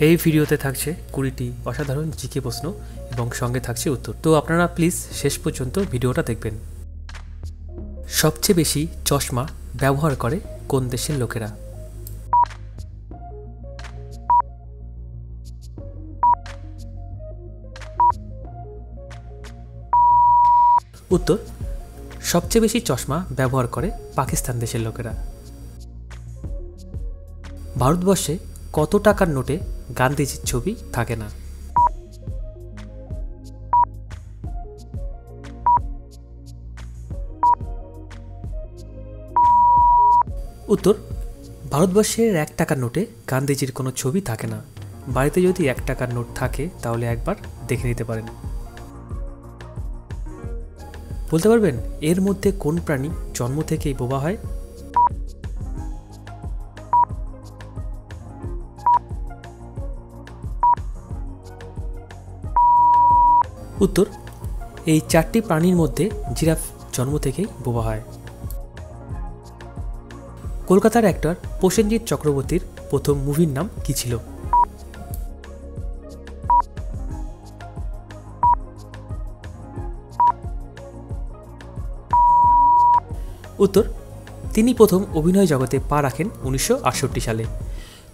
এই ভিডিওতে থাকছে কুড়িটি অসাধারণ জিকে প্রশ্ন এবং সঙ্গে থাকছে উত্তর। তো আপনারা প্লিজ শেষ পর্যন্ত ভিডিওটা দেখবেন। সবচেয়ে বেশি চশমা ব্যবহার করে কোন দেশের লোকেরা? উত্তর, সবচেয়ে বেশি চশমা ব্যবহার করে পাকিস্তান দেশের লোকেরা। ভারতবর্ষে কত টাকার নোটে গান্ধীজির ছবি থাকে না? উত্তর, ভারতবর্ষের এক টাকার নোটে গান্ধীজির কোনো ছবি থাকে না। বাড়িতে যদি এক টাকার নোট থাকে, তাহলে একবার দেখে নিতে পারেন। বলতে পারবেন, এর মধ্যে কোন প্রাণী জন্ম থেকেই বোবা হয়? উত্তর, এই চারটি প্রাণীর মধ্যে জিরাফ জন্ম থেকেই বোবা হয়। কলকাতার অ্যাক্টর প্রসেনজিৎ চক্রবর্তীর প্রথম মুভির নাম কি ছিল? উত্তর, তিনি প্রথম অভিনয় জগতে পা রাখেন উনিশশো আটষট্টি সালে।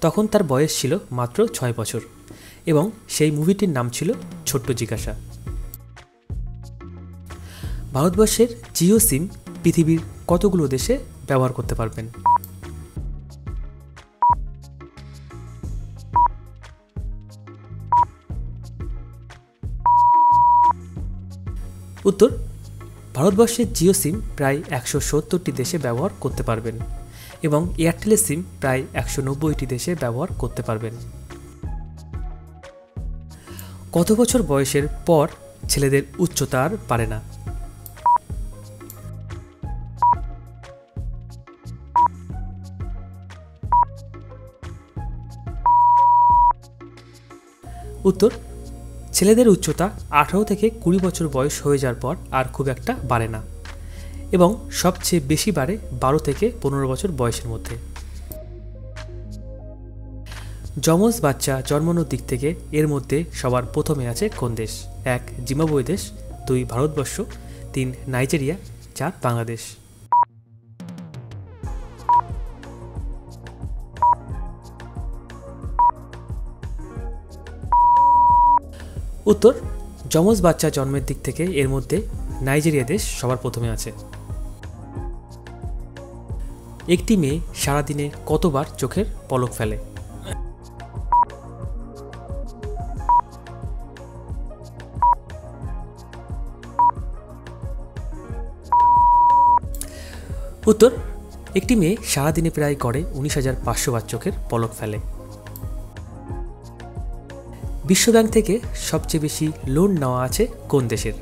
তখন তার বয়স ছিল মাত্র ছয় বছর এবং সেই মুভিটির নাম ছিল ছোট্ট জিজ্ঞাসা। ভারতবর্ষের জিও সিম পৃথিবীর কতগুলো দেশে ব্যবহার করতে পারবেন? উত্তর, ভারতবর্ষের জিও সিম প্রায় একশো সত্তরটি দেশে ব্যবহার করতে পারবেন এবং এয়ারটেলের সিম প্রায় একশো নব্বইটি দেশে ব্যবহার করতে পারবেন। কত বছর বয়সের পর ছেলেদের উচ্চতা আর পারে না? উত্তর, ছেলেদের উচ্চতা আঠারো থেকে কুড়ি বছর বয়স হয়ে যাওয়ার পর আর খুব একটা বাড়ে না এবং সবচেয়ে বেশি বাড়ে বারো থেকে পনেরো বছর বয়সের মধ্যে। যমজ বাচ্চা জন্মানোর দিক থেকে এর মধ্যে সবার প্রথমে আছে কোন দেশ? এক, জিম্বাবুয়ে দেশ, দুই, ভারতবর্ষ, তিন, নাইজেরিয়া, চার, বাংলাদেশ। উত্তর, যমজ বাচ্চা জন্মের দিক থেকে এর মধ্যে নাইজেরিয়া দেশ সবার প্রথমে আছে। একটি মেয়ে সারাদিনে কতবার চোখের পলক ফেলে? উত্তর, একটি মেয়ে সারাদিনে প্রায় করে উনিশ হাজার পাঁচশো বার চোখের পলক ফেলে। বিশ্বব্যাংক থেকে সবচেয়ে বেশি লোন নেওয়া আছে কোন দেশের?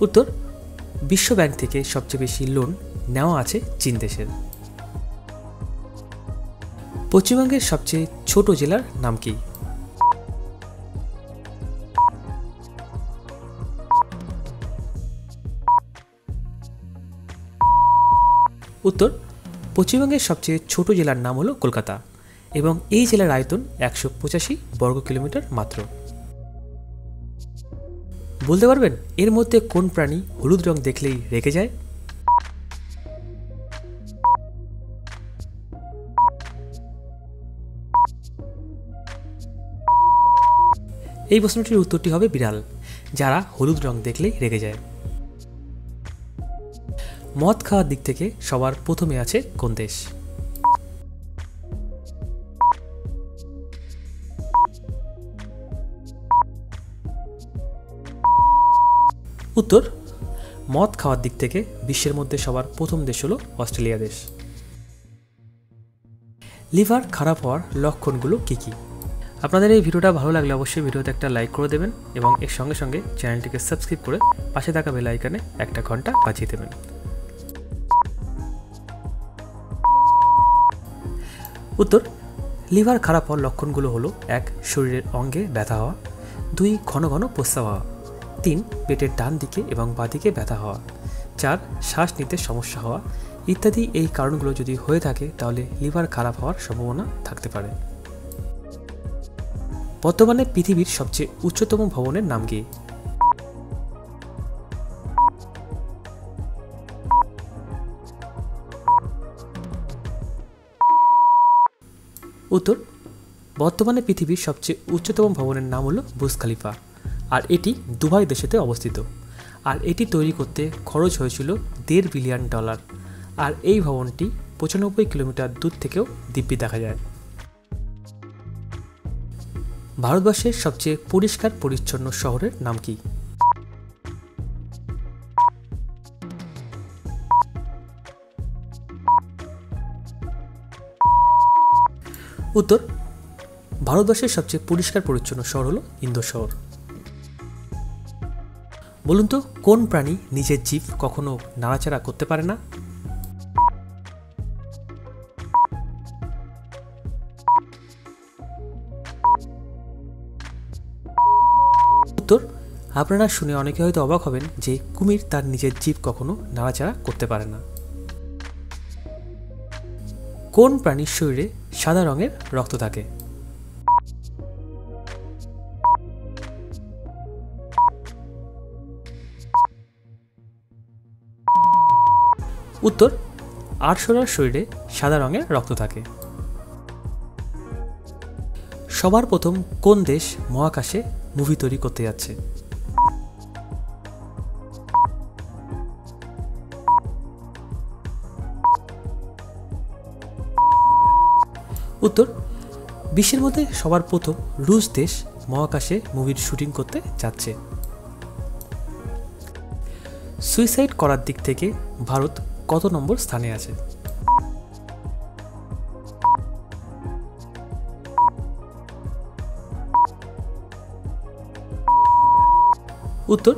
উত্তর, বিশ্বব্যাংক থেকে সবচেয়ে বেশি লোন নেওয়া আছে চীন দেশের। পশ্চিমবঙ্গের সবচেয়ে ছোট জেলার নাম কি? উত্তর, পশ্চিমবঙ্গের সবচেয়ে ছোট জেলার নাম হলো কলকাতা এবং এই জেলার আয়তন একশো পঁচাশি বর্গ কিলোমিটার মাত্র। বলতে পারবেন, এর মধ্যে কোন প্রাণী হলুদ রং দেখলেই রেগে যায়? এই প্রশ্নটির উত্তরটি হবে বিড়াল, যারা হলুদ রং দেখলেই রেগে যায়। মদ খাওয়ার দিক থেকে সবার প্রথমে আছে কোন দেশ? উত্তর, মদ খাওয়ার দিক থেকে বিশ্বের মধ্যে সবার প্রথম দেশ হলো অস্ট্রেলিয়া দেশ। লিভার খারাপ হওয়ার লক্ষণগুলো কী কী? আপনাদের এই ভিডিওটা ভালো লাগলে অবশ্যই ভিডিওতে একটা লাইক করে দেবেন এবং এর সঙ্গে সঙ্গে চ্যানেলটিকে সাবস্ক্রাইব করে পাশে থাকা বেল একটা ঘণ্টা বাজিয়ে দেবেন। উত্তর, লিভার খারাপ হওয়ার লক্ষণগুলো হলো, এক, শরীরের অঙ্গে ব্যথা হওয়া, দুই, ঘন ঘন প্রস্রাব হওয়া, তিন, পেটের ডান দিকে এবং বাঁ দিকে ব্যথা হওয়া, চার, শ্বাস নিতে সমস্যা হওয়া, ইত্যাদি এই কারণগুলো যদি হয়ে থাকে, তাহলে লিভার খারাপ হওয়ার সম্ভাবনা থাকতে পারে। বর্তমানে পৃথিবীর সবচেয়ে উচ্চতম ভবনের নাম কি? উত্তর, বর্তমানে পৃথিবীর সবচেয়ে উচ্চতম ভবনের নাম হলো বুজ খালিফা, আর এটি দুবাই দেশেতে অবস্থিত। আর এটি তৈরি করতে খরচ হয়েছিল দেড় বিলিয়ন ডলার, আর এই ভবনটি পঁচানব্বই কিলোমিটার দূর থেকেও দিব্যি দেখা যায়। ভারতবর্ষের সবচেয়ে পরিষ্কার পরিচ্ছন্ন শহরের নাম কি? উত্তর ভারতবর্ষের সবচেয়ে পরিষ্কার পরিচ্ছন্ন শহর হলো ইন্দোর শহর। বলুন তো, কোন প্রাণী নিজের জীব কখনো নাড়াচাড়া করতে পারে না? উত্তর, আপনারা শুনে অনেকে হয়তো অবাক হবেন যে কুমির তার নিজের জীব কখনো নাড়াচাড়া করতে পারে না। কোন প্রাণীর শরীরে সাদা রঙের রক্ত থাকে? উত্তর আরশোলার শরীরে সাদা রঙের রক্ত থাকে। সবার প্রথম কোন দেশ মহাকাশে মুভি তৈরি করতে যাচ্ছে? উত্তর, বিশ্বের মধ্যে সবার প্রথম রুশ দেশ মহাকাশে মুভির শুটিং করতে যাচ্ছে। সুইসাইড করার দিক থেকে ভারত কত নম্বর স্থানে আছে? উত্তর,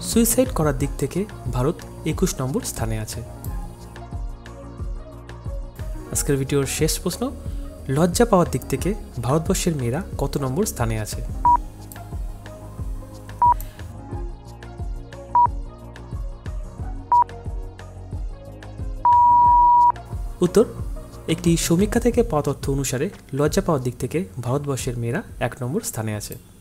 সুইসাইড করার দিক থেকে ভারত একুশ নম্বর স্থানে আছে। আজকের ভিডিওর শেষ প্রশ্ন লজ্জা পাওয়ার দিক থেকে ভারতবর্ষের মেয়েরা কত নম্বর স্থানে আছে? উত্তর, একটি সমীক্ষা থেকে পাওয়া তথ্য অনুসারে লজ্জা পাওয়ার দিক থেকে ভারতবর্ষের মেয়েরা এক নম্বর স্থানে আছে।